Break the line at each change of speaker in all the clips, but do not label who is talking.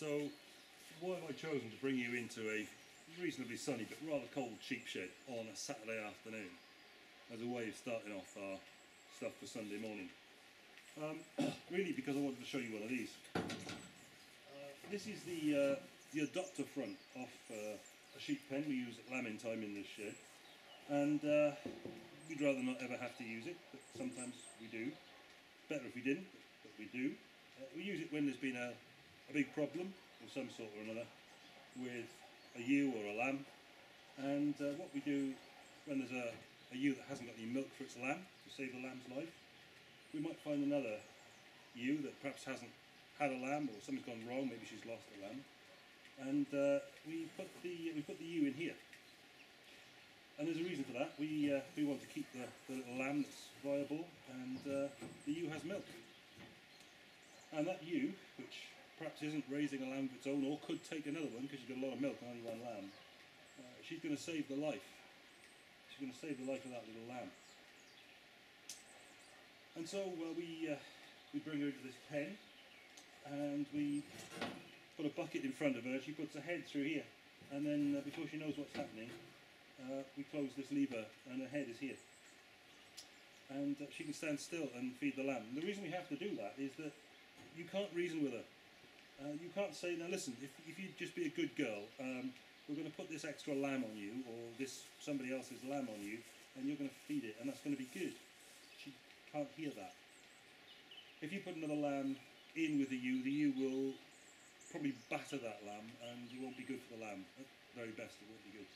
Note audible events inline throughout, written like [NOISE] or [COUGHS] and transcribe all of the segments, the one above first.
So, why have I chosen to bring you into a reasonably sunny but rather cold sheep shed on a Saturday afternoon as a way of starting off our stuff for Sunday morning? Um, [COUGHS] really, because I wanted to show you one of these. Uh, this is the uh, the front off uh, a sheep pen we use at lambing time in this shed, and uh, we'd rather not ever have to use it, but sometimes we do. Better if we didn't, but we do. Uh, we use it when there's been a, a big problem of some sort or another with a ewe or a lamb. And uh, what we do when there's a, a ewe that hasn't got any milk for its lamb to save the lamb's life, we might find another ewe that perhaps hasn't had a lamb or something's gone wrong, maybe she's lost a lamb. And uh, we put the we put the ewe in here. And there's a reason for that. We uh, we want to keep the, the little lamb that's viable, and uh, the ewe has milk. And that ewe, which perhaps isn't raising a lamb of its own, or could take another one because you've got a lot of milk and only one lamb, uh, she's going to save the life. She's going to save the life of that little lamb. And so uh, we uh, we bring her into this pen, and we put a bucket in front of her. She puts her head through here, and then uh, before she knows what's happening, uh, we close this lever, and her head is here. And she can stand still and feed the lamb. And the reason we have to do that is that you can't reason with her. Uh, you can't say, now listen, if, if you just be a good girl, um, we're going to put this extra lamb on you, or this somebody else's lamb on you, and you're going to feed it, and that's going to be good. She can't hear that. If you put another lamb in with the ewe, the ewe will probably batter that lamb, and it won't be good for the lamb. At very best, it won't be good.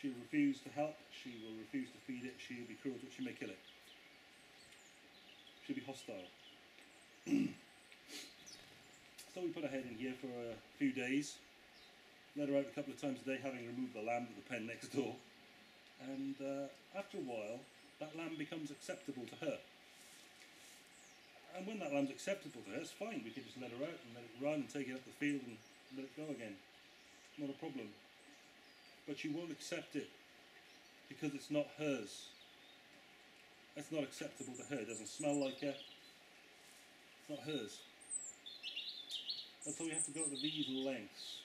She'll refuse to help, she will refuse to feed it, she'll be cruel to it, she may kill it. She'll be hostile. [CLEARS THROAT] so we put her head in here for a few days, let her out a couple of times a day, having removed the lamb to the pen next door. And uh, after a while, that lamb becomes acceptable to her. And when that lamb's acceptable to her, it's fine. We can just let her out and let it run and take it up the field and let it go again. Not a problem. But she won't accept it because it's not hers. It's not acceptable to her. It doesn't smell like her. It's not hers. And so we have to go to these lengths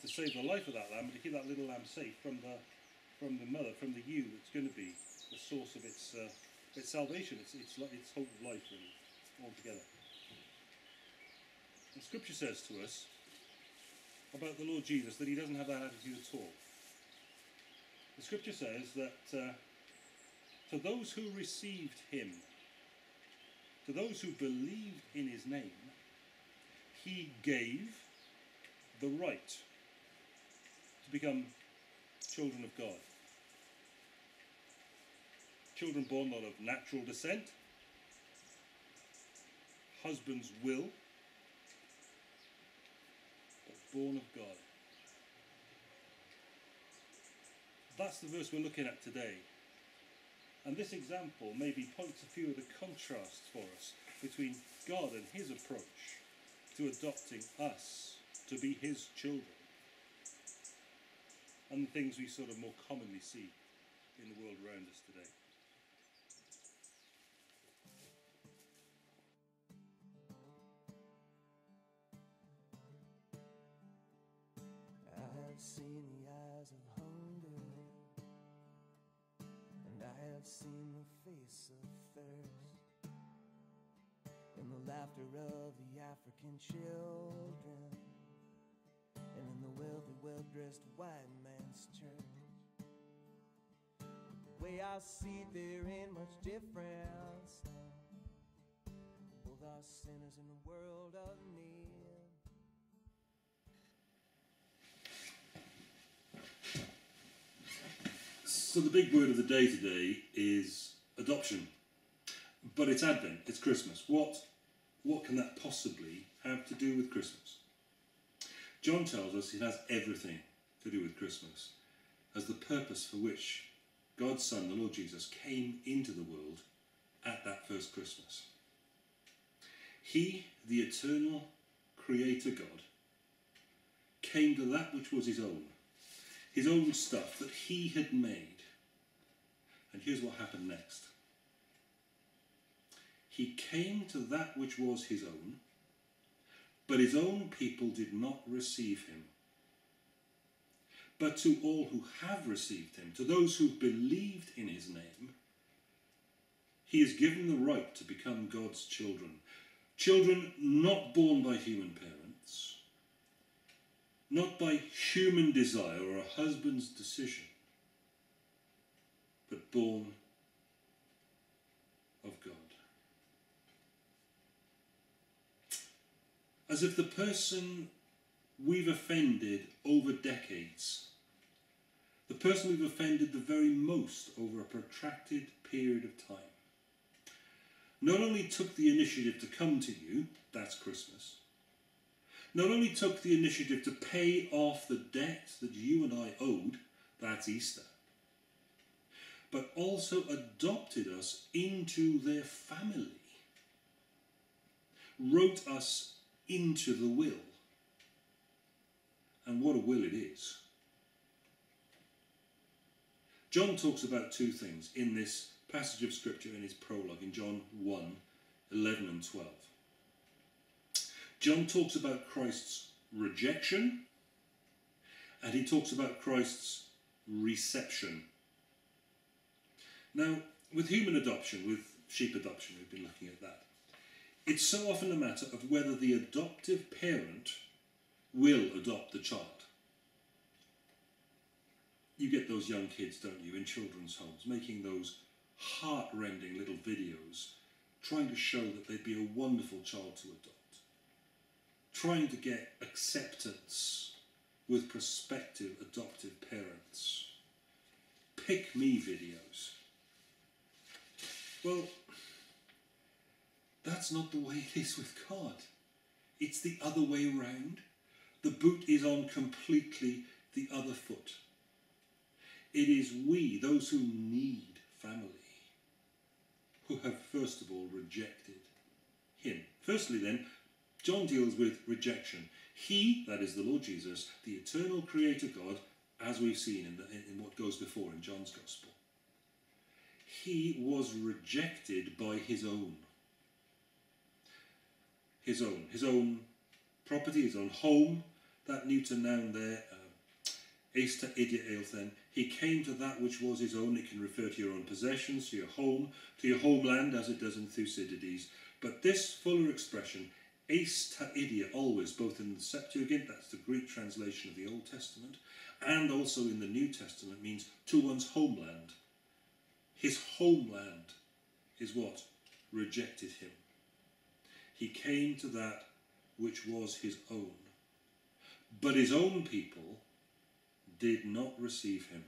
to save the life of that lamb and to keep that little lamb safe from the from the mother, from the ewe that's going to be the source of its uh, its salvation, its its, its of life really, altogether. And Scripture says to us about the Lord Jesus that he doesn't have that attitude at all. The Scripture says that uh, to those who received him, to those who believed in his name, he gave the right to become children of God. Children born not of natural descent, husband's will, but born of God. That's the verse we're looking at today. And this example maybe points a few of the contrasts for us between God and his approach to adopting us to be his children and the things we sort of more commonly see in the world around us today.
I have seen the eyes of hunger, and I have seen the face of thirst, laughter of the African children, and in the wealthy, well dressed white man's church. The way I see there ain't much difference. Both sinners in a world of need.
So the big word of the day today is adoption. But it's Advent, it's Christmas. What what can that possibly have to do with Christmas? John tells us it has everything to do with Christmas, as the purpose for which God's Son, the Lord Jesus, came into the world at that first Christmas. He, the eternal Creator God, came to that which was his own, his own stuff that he had made. And here's what happened next. He came to that which was his own, but his own people did not receive him. But to all who have received him, to those who believed in his name, he is given the right to become God's children. Children not born by human parents, not by human desire or a husband's decision, but born of God. As if the person we've offended over decades, the person we've offended the very most over a protracted period of time, not only took the initiative to come to you, that's Christmas, not only took the initiative to pay off the debt that you and I owed, that's Easter, but also adopted us into their family, wrote us into the will. And what a will it is. John talks about two things in this passage of Scripture in his prologue in John 1 11 and 12. John talks about Christ's rejection and he talks about Christ's reception. Now, with human adoption, with sheep adoption, we've been looking at that, it's so often a matter of whether the adoptive parent will adopt the child. You get those young kids, don't you, in children's homes, making those heart-rending little videos, trying to show that they'd be a wonderful child to adopt, trying to get acceptance with prospective adoptive parents. Pick me videos. Well, that's not the way it is with God. It's the other way round. The boot is on completely the other foot. It is we, those who need family, who have first of all rejected Him. Firstly, then, John deals with rejection. He, that is the Lord Jesus, the eternal Creator God, as we've seen in, the, in what goes before in John's Gospel, he was rejected by his own. His own. His own property, his own home, that neuter noun there, Eista uh, idia. He came to that which was his own. It can refer to your own possessions, to your home, to your homeland, as it does in Thucydides. But this fuller expression, eis ta idia, always, both in the Septuagint, that's the Greek translation of the Old Testament, and also in the New Testament, means to one's homeland. His homeland is what? Rejected him. He came to that which was his own. But his own people did not receive him.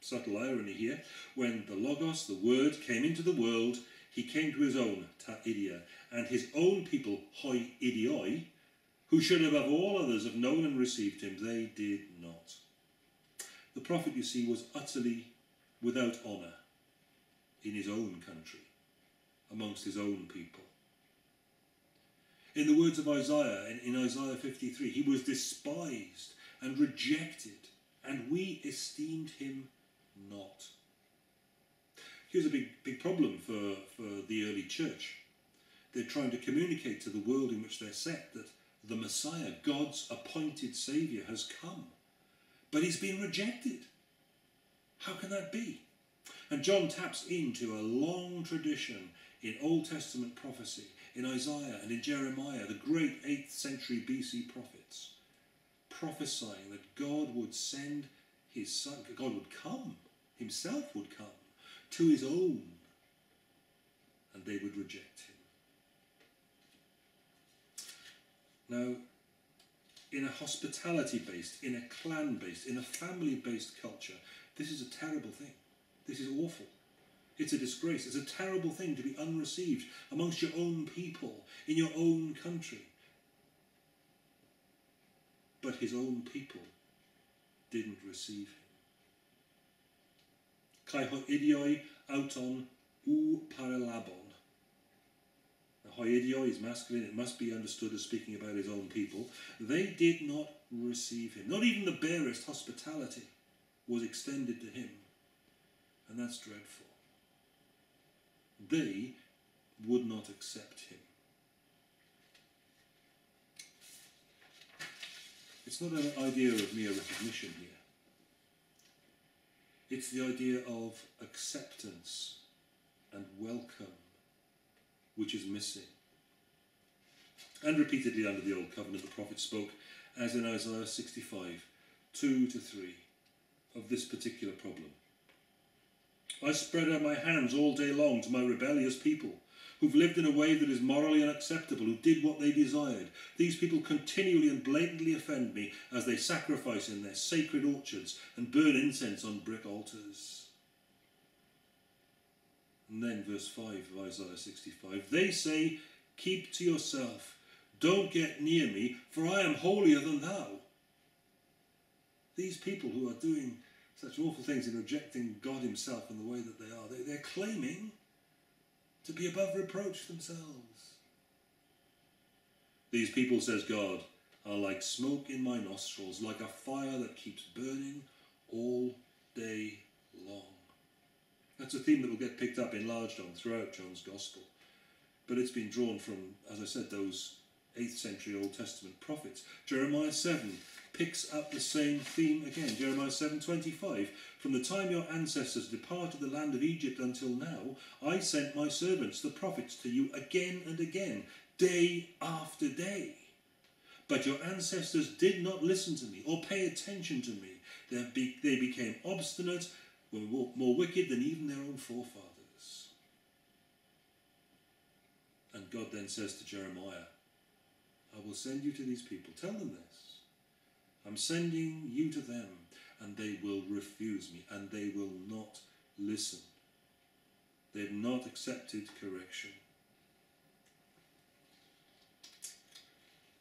Subtle irony here. When the Logos, the Word, came into the world, he came to his own, ta idia, and his own people, hoi idioi, who should above all others have known and received him, they did not. The prophet, you see, was utterly without honour in his own country, amongst his own people. In the words of Isaiah, in, in Isaiah 53, he was despised and rejected, and we esteemed him not. Here's a big, big problem for, for the early church. They're trying to communicate to the world in which they're set that the Messiah, God's appointed Saviour, has come. But he's been rejected. How can that be? And John taps into a long tradition in Old Testament prophecy, in Isaiah and in Jeremiah, the great 8th century BC prophets, prophesying that God would send his son, God would come, himself would come to his own, and they would reject him. Now, in a hospitality based, in a clan based, in a family based culture, this is a terrible thing. This is awful. It's a disgrace. It's a terrible thing to be unreceived amongst your own people, in your own country. But his own people didn't receive him. Kai ho idioi auton u paralabon. Hoidio is masculine, it must be understood as speaking about his own people. They did not receive him. Not even the barest hospitality was extended to him. And that's dreadful. They would not accept him. It's not an idea of mere recognition here. It's the idea of acceptance and welcome, which is missing. And repeatedly under the Old Covenant, the prophet spoke, as in Isaiah 65, 2 to 3, of this particular problem. I spread out my hands all day long to my rebellious people, who've lived in a way that is morally unacceptable, who did what they desired. These people continually and blatantly offend me as they sacrifice in their sacred orchards and burn incense on brick altars. And then, verse 5 of Isaiah 65 they say, Keep to yourself, don't get near me, for I am holier than thou. These people who are doing such awful things in rejecting God Himself in the way that they are, they, they're claiming to be above reproach themselves. These people, says God, are like smoke in my nostrils, like a fire that keeps burning all day long. That's a theme that will get picked up, enlarged on throughout John's Gospel. But it's been drawn from, as I said, those 8th century Old Testament prophets. Jeremiah 7 picks up the same theme again. Jeremiah 7:25 From the time your ancestors departed the land of Egypt until now, I sent my servants the prophets to you again and again, day after day. But your ancestors did not listen to me or pay attention to me. They, they became obstinate, were more, more wicked than even their own forefathers. And God then says to Jeremiah, I will send you to these people. Tell them this. I'm sending you to them, and they will refuse me, and they will not listen. They've not accepted correction.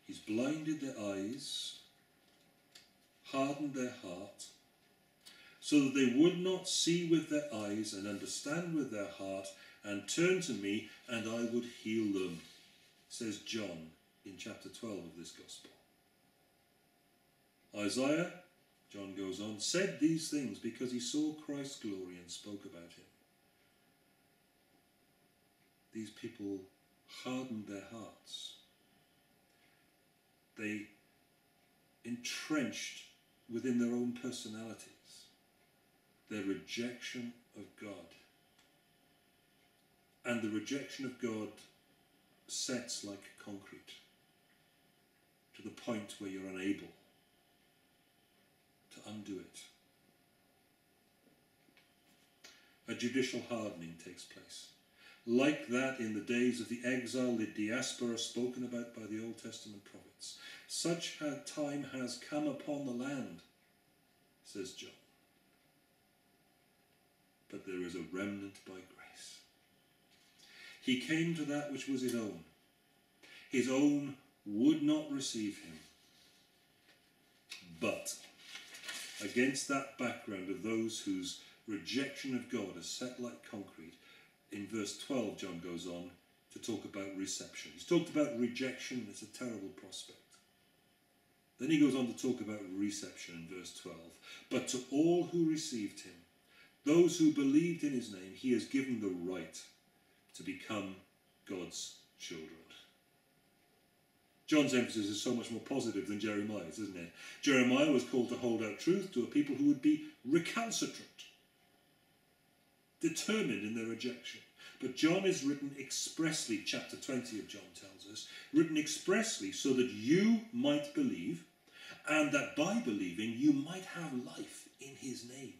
He's blinded their eyes, hardened their heart, so that they would not see with their eyes and understand with their heart and turn to me, and I would heal them, says John in chapter 12 of this Gospel. Isaiah, John goes on, said these things because he saw Christ's glory and spoke about him. These people hardened their hearts. They entrenched within their own personalities their rejection of God. And the rejection of God sets like concrete to the point where you're unable undo it. A judicial hardening takes place. Like that in the days of the exile, the diaspora spoken about by the Old Testament prophets. Such a time has come upon the land, says John. But there is a remnant by grace. He came to that which was his own. His own would not receive him. But against that background of those whose rejection of God is set like concrete, in verse 12, John goes on to talk about reception. He's talked about rejection, it's a terrible prospect. Then he goes on to talk about reception in verse 12. But to all who received him, those who believed in his name, he has given the right to become God's children. John's emphasis is so much more positive than Jeremiah's, isn't it? Jeremiah was called to hold out truth to a people who would be recalcitrant, determined in their rejection. But John is written expressly, chapter 20 of John tells us, written expressly so that you might believe, and that by believing you might have life in his name.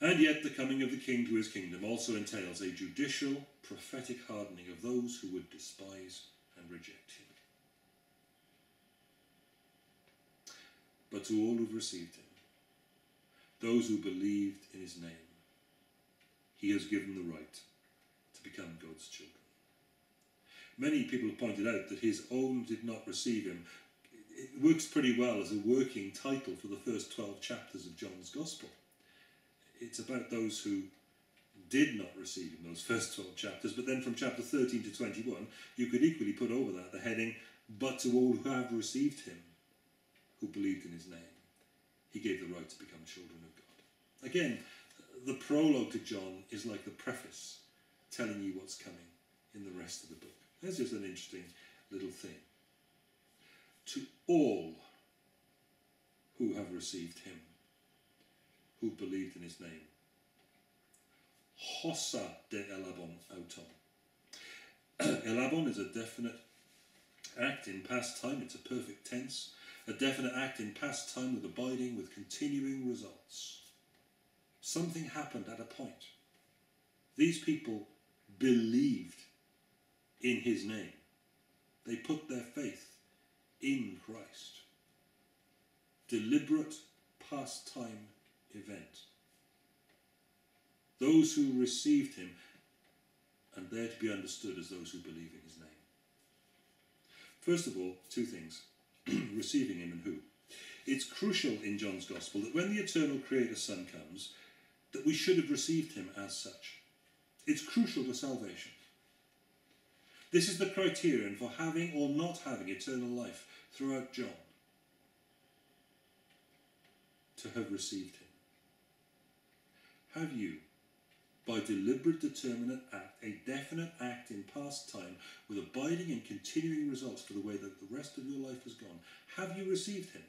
And yet, the coming of the king to his kingdom also entails a judicial, prophetic hardening of those who would despise and reject him. But to all who've received him, those who believed in his name, he has given the right to become God's children. Many people have pointed out that his own did not receive him. It works pretty well as a working title for the first 12 chapters of John's Gospel it's about those who did not receive him, those first 12 chapters, but then from chapter 13 to 21, you could equally put over that the heading, but to all who have received him, who believed in his name, he gave the right to become children of God. Again, the prologue to John is like the preface telling you what's coming in the rest of the book. That's just an interesting little thing. To all who have received him, who believed in his name. Hossa de elabon auton. [CLEARS THROAT] elabon is a definite act in past time, it's a perfect tense. A definite act in past time with abiding, with continuing results. Something happened at a point. These people believed in his name. They put their faith in Christ. Deliberate past time event. Those who received him, and they're to be understood as those who believe in his name. First of all, two things [CLEARS THROAT] receiving him and who. It's crucial in John's Gospel that when the eternal Creator Son comes, that we should have received him as such. It's crucial to salvation. This is the criterion for having or not having eternal life throughout John. To have received him. Have you, by deliberate, determinate act, a definite act in past time, with abiding and continuing results for the way that the rest of your life has gone, have you received him?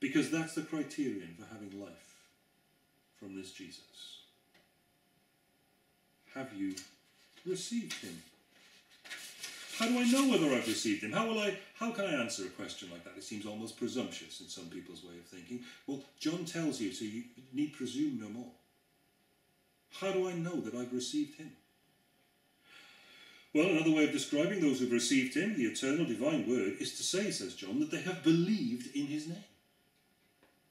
Because that's the criterion for having life from this Jesus. Have you received him? How do I know whether I've received him? How will I how can I answer a question like that? It seems almost presumptuous in some people's way of thinking. Well, John tells you, so you need presume no more. How do I know that I've received him? Well, another way of describing those who've received him, the eternal divine word, is to say, says John, that they have believed in his name.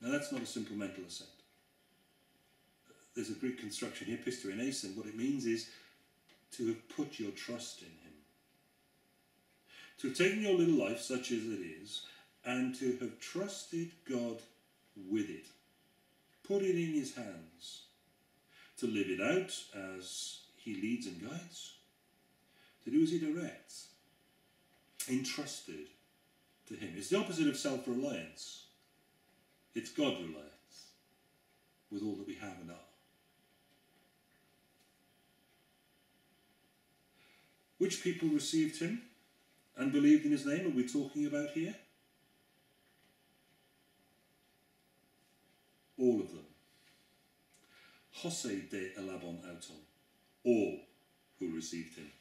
Now, that's not a simple mental assent. There's a Greek construction here, pisterenesin. What it means is to have put your trust in him. To have taken your little life, such as it is, and to have trusted God with it. Put it in his hands. To live it out as he leads and guides. To do as he directs. Entrusted to him. It's the opposite of self reliance. It's God reliance with all that we have and are. Which people received him and believed in his name are we talking about here? All of them. Jose de Elabon auton. All who received him.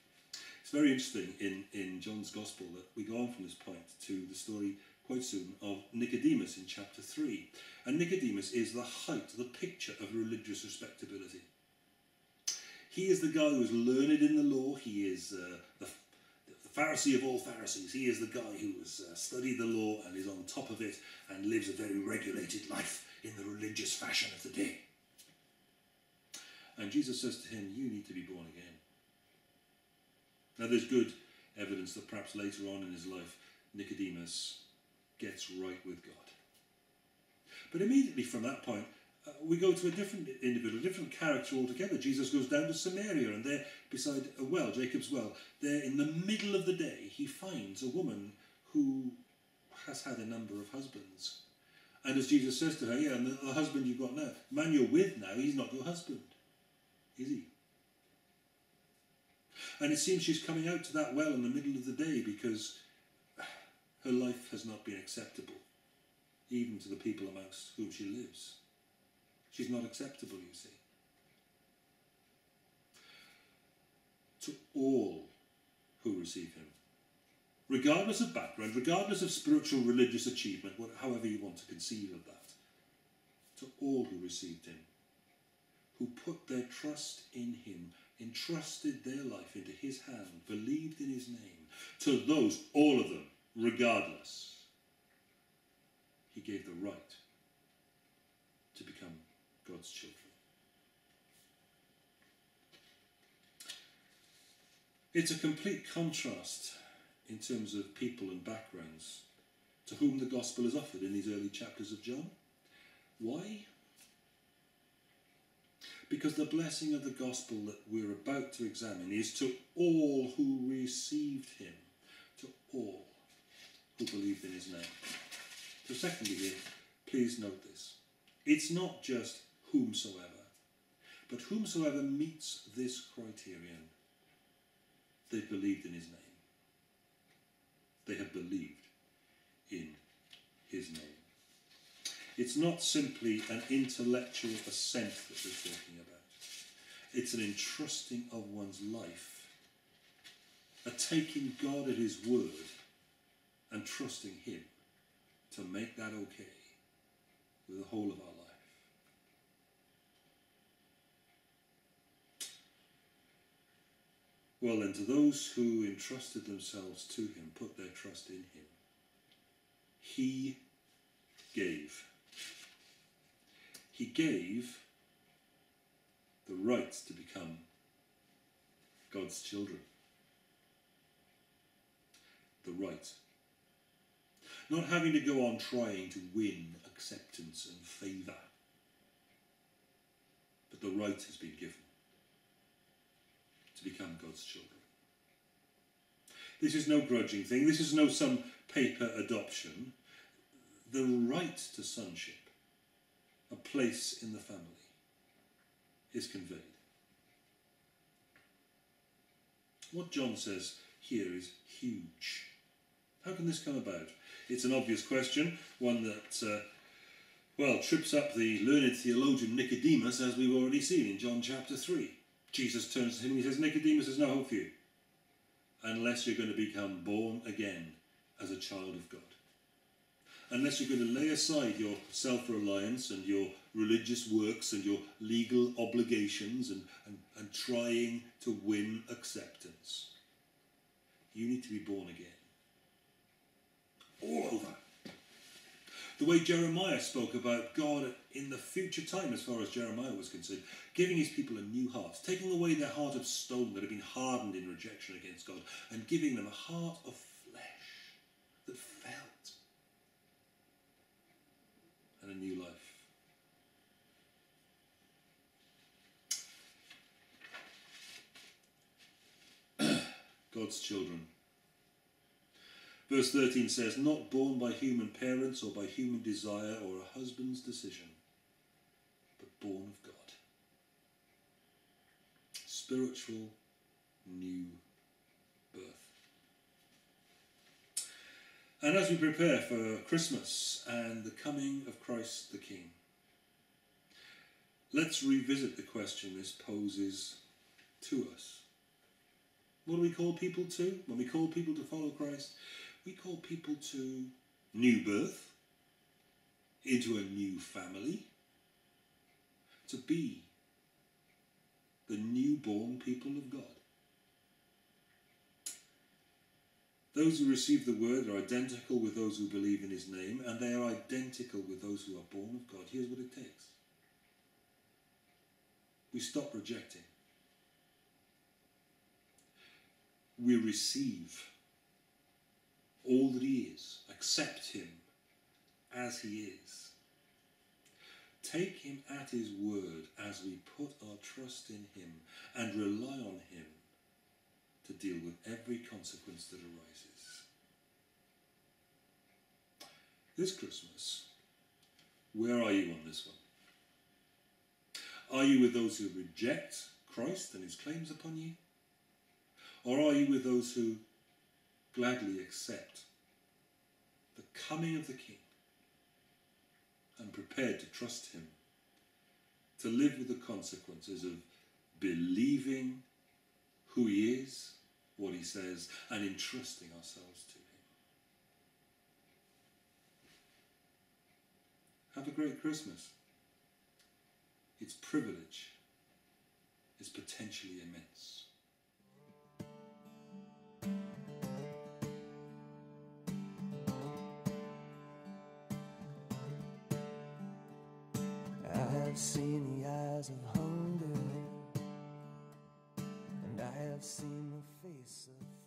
It's very interesting in, in John's Gospel that we go on from this point to the story quite soon of Nicodemus in chapter 3. And Nicodemus is the height, the picture of religious respectability. He is the guy who is learned in the law. He is uh, the, the Pharisee of all Pharisees. He is the guy who has uh, studied the law and is on top of it and lives a very regulated life in the religious fashion of the day. And Jesus says to him, You need to be born again. Now, there's good evidence that perhaps later on in his life, Nicodemus gets right with God. But immediately from that point, uh, we go to a different individual, a different character altogether. Jesus goes down to Samaria, and there, beside a well, Jacob's well, there in the middle of the day, he finds a woman who has had a number of husbands. And as Jesus says to her, Yeah, and the, the husband you've got now, man you're with now, he's not your husband, is he? And it seems she's coming out to that well in the middle of the day because her life has not been acceptable, even to the people amongst whom she lives. She's not acceptable, you see. To all who receive him, regardless of background, regardless of spiritual religious achievement, however you want to conceive of that, to all who received him, who put their trust in him, entrusted their life into his hand, believed in his name, to those, all of them, regardless, he gave the right to become God's children. It's a complete contrast in terms of people and backgrounds to whom the gospel is offered in these early chapters of John. Why? Because the blessing of the gospel that we're about to examine is to all who received him, to all who believed in his name. So, secondly, here, please note this. It's not just whomsoever, but whomsoever meets this criterion, they believed in his name. They have believed in his name. It's not simply an intellectual assent that we're talking about. It's an entrusting of one's life, a taking God at his word and trusting him to make that okay with the whole of our life. Well, then, to those who entrusted themselves to him, put their trust in him, he gave. He gave the right to become God's children. The right. Not having to go on trying to win acceptance and favour, but the right has been given to become God's children. This is no grudging thing. This is no some paper adoption. The right to sonship, a place in the family, is conveyed. What John says here is huge. How can this come about? It's an obvious question, one that, uh, well, trips up the learned theologian Nicodemus, as we've already seen in John chapter 3. Jesus turns to him and he says, Nicodemus, there's no hope for you unless you're going to become born again as a child of God. Unless you're going to lay aside your self reliance and your religious works and your legal obligations and, and, and trying to win acceptance. You need to be born again. All over. The way Jeremiah spoke about God in the future time, as far as Jeremiah was concerned, giving his people a new heart, taking away their heart of stone that had been hardened in rejection against God, and giving them a heart of a new life. [CLEARS THROAT] God's children. Verse 13 says, Not born by human parents or by human desire or a husband's decision, but born of God. Spiritual new birth. And as we prepare for Christmas and the coming of Christ the King, let's revisit the question this poses to us. What do we call people to? When we call people to follow Christ, we call people to new birth, into a new family, to be the newborn people of God. Those who receive the word are identical with those who believe in his name, and they are identical with those who are born of God. Here's what it takes we stop rejecting, we receive all that he is, accept him as he is. Take him at his word as we put our trust in him and rely on him to deal with every consequence that arises. This Christmas, where are you on this one? Are you with those who reject Christ and his claims upon you? Or are you with those who gladly accept the coming of the King and prepared to trust him, to live with the consequences of believing who he is, what he says, and entrusting ourselves to him. Have a great Christmas. Its privilege is potentially immense.
I have seen the eyes of and I have seen the face of